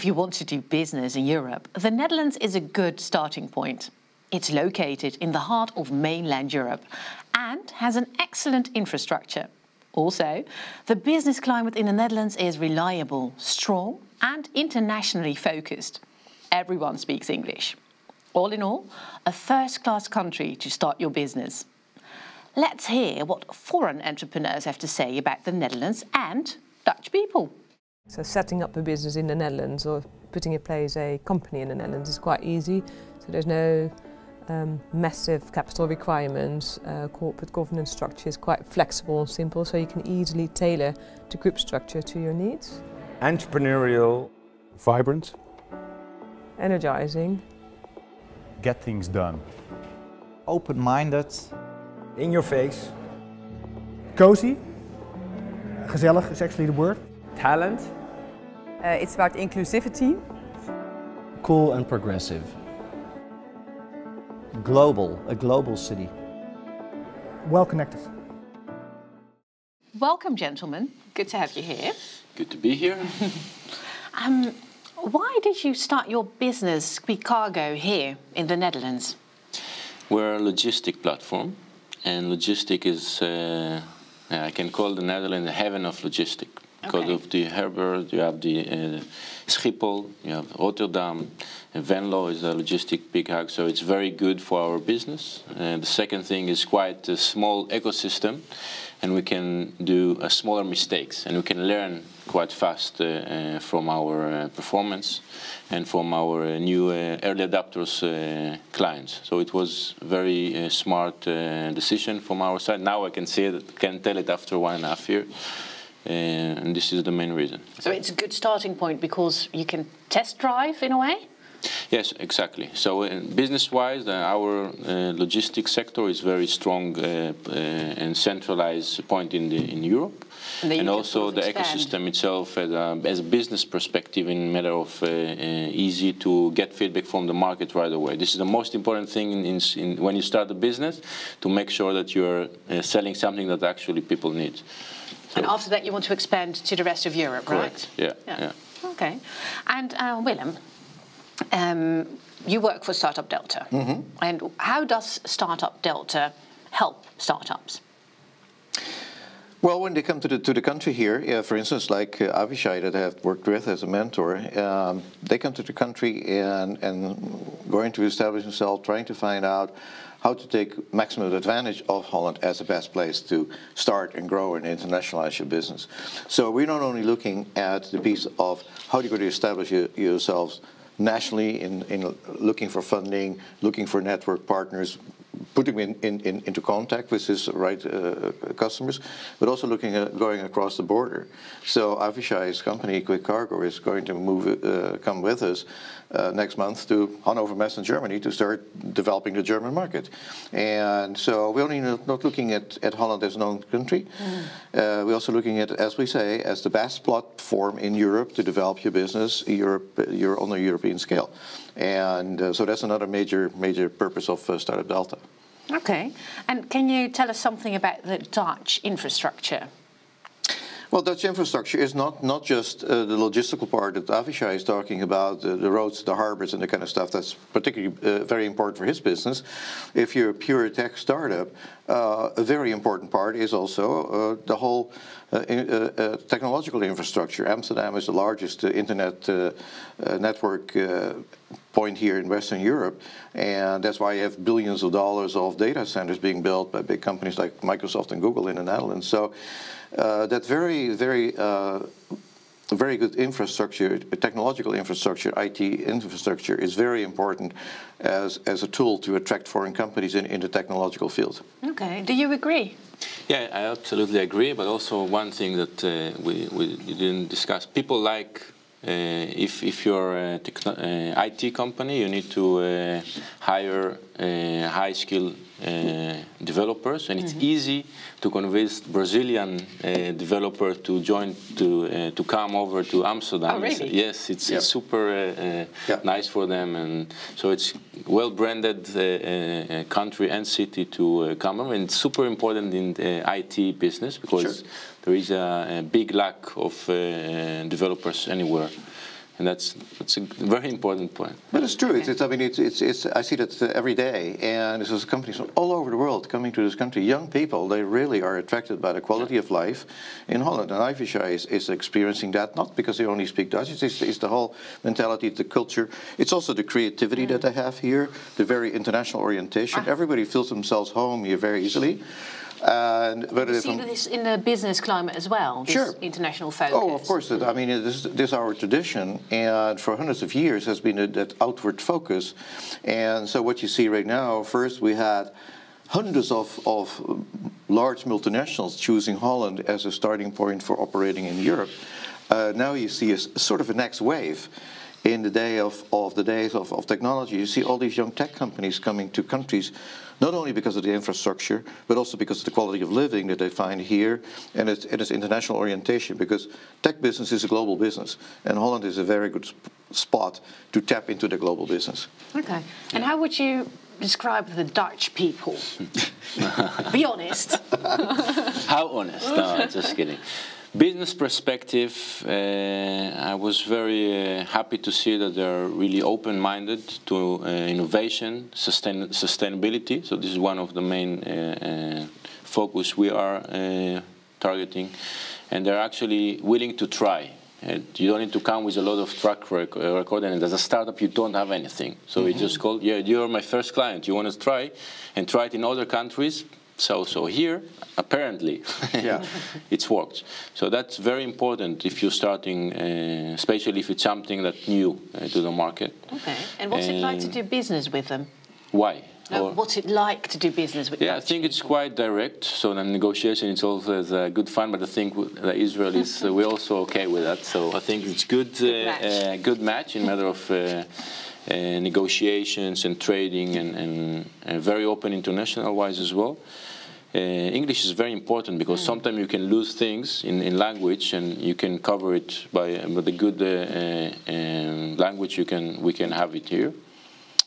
If you want to do business in Europe, the Netherlands is a good starting point. It's located in the heart of mainland Europe and has an excellent infrastructure. Also, the business climate in the Netherlands is reliable, strong, and internationally focused. Everyone speaks English. All in all, a first class country to start your business. Let's hear what foreign entrepreneurs have to say about the Netherlands and Dutch people. So setting up a business in the Netherlands or putting in place a company in the Netherlands is quite easy. So there's no um, massive capital requirements. Uh, corporate governance structure is quite flexible and simple, so you can easily tailor the group structure to your needs. Entrepreneurial, vibrant, energizing, get things done, open-minded, in your face, cozy, gezellig is actually the word. Talent. Uh, it's about inclusivity. Cool and progressive. Global, a global city. Well connected. Welcome, gentlemen. Good to have you here. Good to be here. um, why did you start your business, Quicargo, here in the Netherlands? We're a logistic platform, and logistic is, uh, I can call the Netherlands the heaven of logistic. Because okay. of the harbor, you have the uh, Schiphol, you have Rotterdam, and Venlo is a logistic big hub, so it's very good for our business. And the second thing is quite a small ecosystem, and we can do uh, smaller mistakes, and we can learn quite fast uh, uh, from our uh, performance and from our uh, new uh, early adopters clients. So it was a very smart decision from our side. Now I can see it, can tell it after one and a half year. Uh, and this is the main reason. So it's a good starting point because you can test drive in a way? Yes, exactly. So uh, business-wise, uh, our uh, logistics sector is very strong uh, uh, and centralized point in the, in Europe, and, and also the ecosystem itself, as a, as a, business perspective, in matter of uh, easy to get feedback from the market right away. This is the most important thing in, in, in when you start a business to make sure that you're selling something that actually people need. And after that, you want to expand to the rest of Europe, Correct. right? Yeah. yeah. yeah. Okay. And uh, Willem, um, you work for Startup Delta. Mm -hmm. And how does Startup Delta help startups? Well, when they come to the to the country here, yeah, for instance, like uh, Avishai that I have worked with as a mentor, um, they come to the country and and going to establish themselves, trying to find out how to take maximum advantage of Holland as the best place to start and grow and internationalize your business. So we're not only looking at the piece of how you're going to establish your, yourselves nationally in, in looking for funding, looking for network partners, putting in, in, in, into contact with his right uh, customers, but also looking at going across the border. So Avishai's company, Quicargo, is going to move, uh, come with us uh, next month to Hannover Messe in Germany to start developing the German market. And so we're only not looking at, at Holland as an own country. Mm. Uh, we're also looking at, as we say, as the best platform in Europe to develop your business Europe, you're on a European scale. And uh, so that's another major, major purpose of uh, Startup Delta. Okay. And can you tell us something about the Dutch infrastructure? Well, Dutch infrastructure is not, not just uh, the logistical part that Avishai is talking about, uh, the roads, the harbors, and the kind of stuff. That's particularly uh, very important for his business. If you're a pure tech startup, uh, a very important part is also uh, the whole uh, technological infrastructure. Amsterdam is the largest internet network point here in Western Europe, and that's why you have billions of dollars of data centers being built by big companies like Microsoft and Google in the Netherlands. So uh, that very, very, uh, very good infrastructure, technological infrastructure, IT infrastructure is very important as, as a tool to attract foreign companies in, in the technological field. Okay, do you agree? Yeah, I absolutely agree, but also one thing that uh, we, we didn't discuss, people like if, if you're a uh, IT company, you need to uh, hire high skill developers, and mm -hmm. it's mm-hmm. easy to convince Brazilian developer to join to to come over to Amsterdam. Oh, really? yes, it's, yep. it's super yep. nice for them, and so it's well branded country and city to come over, and it's super important in the IT business because. Sure there is a, a big lack of uh, developers anywhere. And that's that's a very important point. But it's true. It's, it's, I mean, it's, it's, it's, I see that uh, every day, and there's companies from all over the world coming to this country. Young people, they really are attracted by the quality of life in Holland, and Avishai is, is experiencing that not because they only speak Dutch. It's, it's, it's the whole mentality, the culture. It's also the creativity that they have here, the very international orientation. Everybody feels themselves home here very easily. And You whether they're see this in the business climate as well, this Sure. international focus. Oh, of course. I mean, this, this is our tradition, and for hundreds of years has been a, that outward focus. And so, what you see right now, first we had hundreds of, of large multinationals choosing Holland as a starting point for operating in Europe. Uh, now you see a, sort of a next wave. In the day of, of the days of, of technology, you see all these young tech companies coming to countries, not only because of the infrastructure, but also because of the quality of living that they find here and its, and its international orientation. Because tech business is a global business, and Holland is a very good sp- spot to tap into the global business. Okay. And how would you describe the Dutch people? Be honest. How honest? No, just kidding. Business perspective, uh, I was very uh, happy to see that they're really open-minded to uh, innovation, sustain sustainability. So this is one of the main uh, uh, focus we are uh, targeting, and they're actually willing to try. Uh, you don't need to come with a lot of track rec- record, and as a startup, you don't have anything. So we just called, yeah, you're my first client. You want to try, and try it in other countries. So, so here, apparently, Yeah. it's worked. So that's very important if you're starting, uh, especially if it's something that's new uh, to the market. Okay. And what's it like to do business with them? Why? No, Or- what's it like to do business with yeah, I Dutch think it's quite direct. So the negotiation is always uh, good fun, but I think w- that Israel is uh, we're also okay with that. So I think it's good, uh, match. uh, good match in matter of uh, uh, negotiations and trading and, and uh, very open international wise as well. Uh, English is very important because sometimes you can lose things in, in language and you can cover it by with a good uh, uh, um, language. You can we can have it here.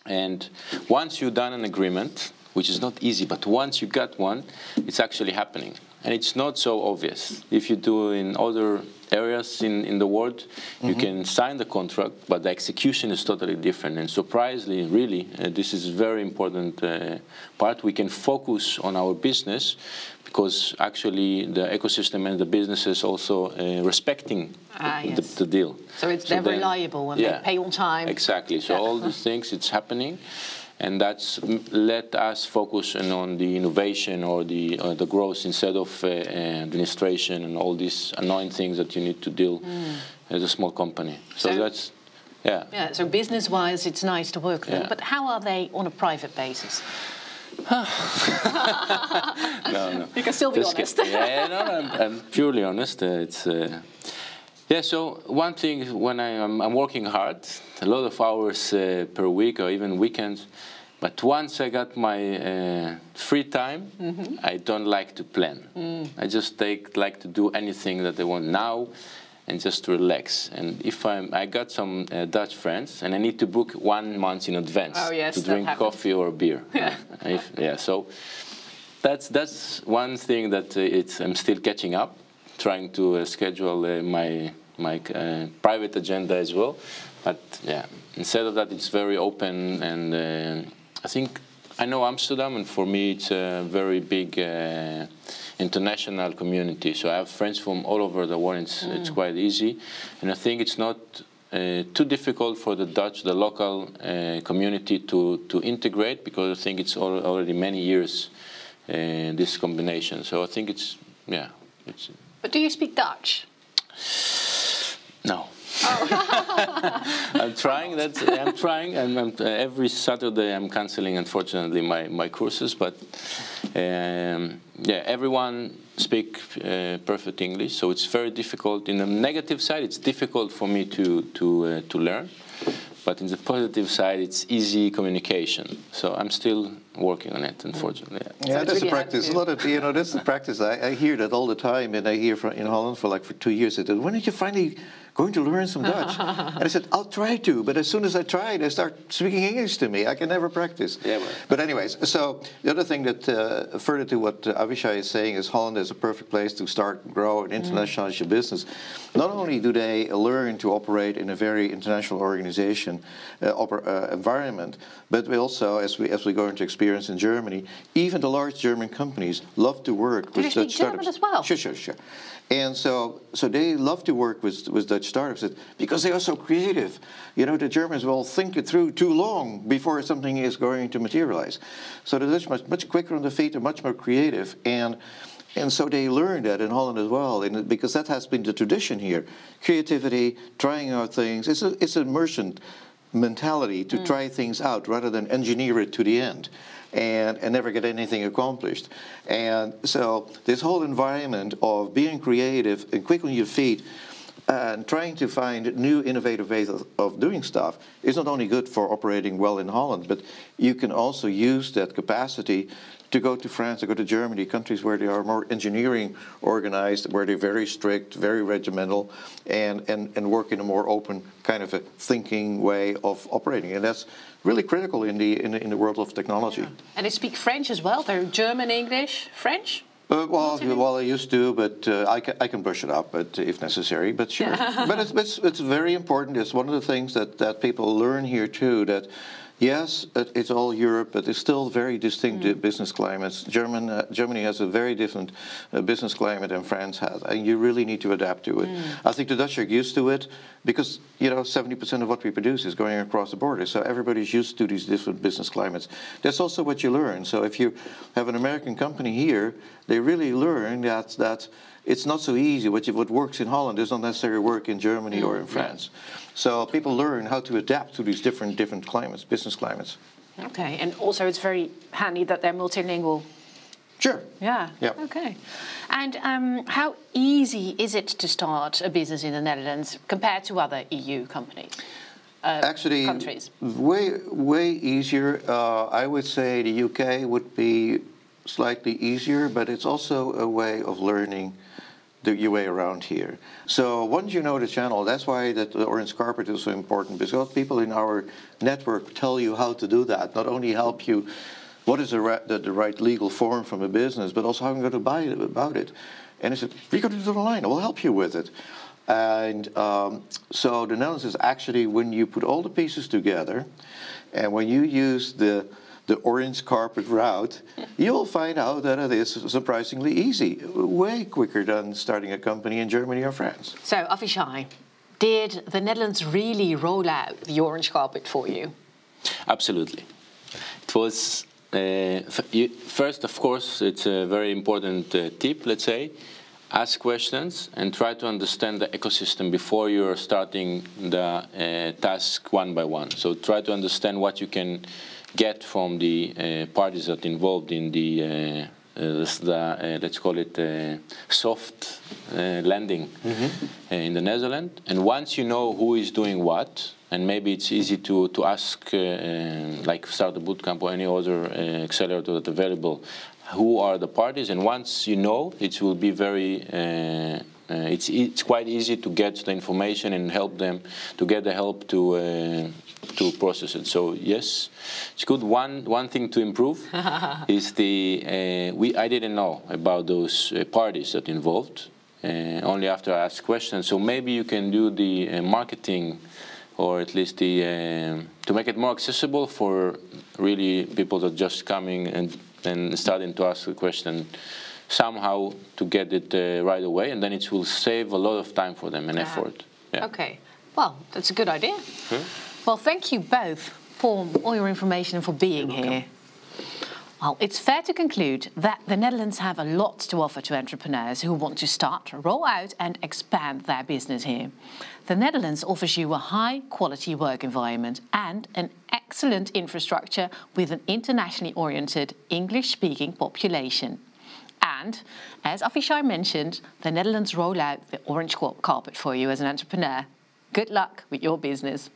And once you've done an agreement, which is not easy, but once you got one, it's actually happening. And it's not so obvious. If you do in other areas in, in the world, you can sign the contract, but the execution is totally different. And surprisingly, really, uh, this is a very important uh, part. We can focus on our business because actually the ecosystem and the businesses also uh, respecting Ah, the, yes. the deal. So it's they're then- reliable and yeah. they pay on time. Exactly. So Yeah. all these things, it's happening, and that's let us focus on, the innovation or the or the growth instead of uh, uh, administration and all these annoying things that you need to deal as a small company. So. So- that's yeah. Yeah, so business-wise, it's nice to work with them. But how are they on a private basis? No, no. You can still be Just honest. yeah, yeah, no, no, I'm, I'm purely honest. Uh, it's uh, yeah. So one thing is when I am I'm working hard, a lot of hours uh, per week or even weekends. But once I got my uh, free time, Mm-hmm. I don't like to plan. Mm. I just take like to do anything that I want now, and just relax. And if I'm, I got some uh, Dutch friends, and I need to book one month in advance Oh, yes, to drink happens. coffee or beer. Yeah. If- yeah. So that's that's one thing that uh, it's I'm still catching up, trying to uh, schedule uh, my my uh, private agenda as well. But yeah, instead of that, it's very open, and uh, I think I know Amsterdam, and for me, it's a very big uh, international community. So I have friends from all over the world. It's, it's quite easy, and I think it's not. Uh, too difficult for the Dutch, the local uh, community to, to integrate because I think it's al- already many years uh, this combination. So I think it's yeah, it's But do you speak Dutch? No. I'm trying. That's I'm trying, and I'm, uh, every Saturday I'm canceling, unfortunately, my, my courses. But um, yeah, everyone speak uh, perfect English, so it's very difficult. In the negative side, it's difficult for me to to uh, to learn. But in the positive side, it's easy communication. So I'm still working on it, unfortunately. Yeah, yeah it's that's really a practice. A lot of you know, that's the practice. I, I hear that all the time, and I hear from in Holland for like for two years. I said, when did you finally going to learn some Dutch? and I said, I'll try to, but as soon as I try they start speaking English to me. I can never practice. Yeah, well. But anyways, so the other thing that uh, further to what uh, Avishai is saying is Holland is a perfect place to start, grow, and internationalize your business. Not only do they learn to operate in a very international organization uh, oper- uh, environment, but we also, as we as we go into experience in Germany, even the large German companies love to work with Dutch speak German startups. as well? Sure, sure, sure. And so, so they love to work with, with Dutch startups because they are so creative. You know, the Germans will think it through too long before something is going to materialize. So the Dutch much much quicker on the feet and much more creative. And and so they learn that in Holland as well, and because that has been the tradition here, creativity, trying out things. It's a it's a merchant mentality to mm. try things out rather than engineer it to the end and, and never get anything accomplished. And so this whole environment of being creative and quick on your feet and trying to find new innovative ways of, of doing stuff is not only good for operating well in Holland, but you can also use that capacity to go to France, to go to Germany, countries where they are more engineering organized, where they're very strict, very regimental, and, and, and work in a more open kind of a thinking way of operating. And that's really critical in the, in the, in the world of technology. And they speak French as well. They're German, English, French. Uh, well, well, I used to, but uh, I, can, I can brush it up, but if necessary. But sure, but it's, it's it's very important. It's one of the things that that people learn here too. That yes, it's all Europe, but it's still very distinct business climates. German uh, Germany has a very different uh, business climate than France has, and you really need to adapt to it. I think the Dutch are used to it because you know 70% of what we produce is going across the border, so everybody's used to these different business climates. That's also what you learn. So if you have an American company here, they really learn that that it's not so easy. What, you, what works in Holland does not necessarily work in Germany or in France. So people learn how to adapt to these different different climates, business climates. Okay, and also it's very handy that they're multilingual. Sure. Yeah. Yep. Okay. And um, how easy is it to start a business in the Netherlands compared to other EU companies? Uh, Actually, countries. way way easier. Uh, I would say the UK would be slightly easier, but it's also a way of learning the way around here. So once you know the channel, that's why that the orange carpet is so important because people in our network tell you how to do that. Not only help you what is the, right, the, the right legal form from a business, but also how you go to buy it, about it. And I said, we go to the line, we'll help you with it. And um, so the Netherlands is actually when you put all the pieces together, and when you use the the orange carpet route, you'll find out that it is surprisingly easy, way quicker than starting a company in Germany or France. So, Avishai, did the Netherlands really roll out the orange carpet for you? Absolutely. It was, uh, f- you, first, of course, it's a very important uh, tip, let's say. Ask questions and try to understand the ecosystem before you're starting the uh, task one by one. So try to understand what you can get from the uh, parties that involved in the, uh, uh, the uh, let's call it uh, soft uh, landing uh, in the Netherlands. And once you know who is doing what, and maybe it's easy to, to ask, uh, like Startupbootcamp or any other uh, accelerator that's available, who are the parties. And once you know, it will be very, uh, it's, it's quite easy to get the information and help them, to get the help to, uh, to process it. So yes, it's good. One, one thing to improve is the, uh, we, I didn't know about those uh, parties that involved. Uh, only after I asked questions. So maybe you can do the uh, marketing or at least the um to make it more accessible for really people that just coming and and starting to ask a question somehow to get it uh, right away and then it will save a lot of time for them and effort yeah Okay. Well, that's a good idea. Well, thank you both for all your information and for being here. Well, it's fair to conclude that the Netherlands have a lot to offer to entrepreneurs who want to start, roll out, and expand their business here. The Netherlands offers you a high quality work environment and an excellent infrastructure with an internationally oriented English speaking population. And as Avishai mentioned, the Netherlands roll out the orange carpet for you as an entrepreneur. Good luck with your business.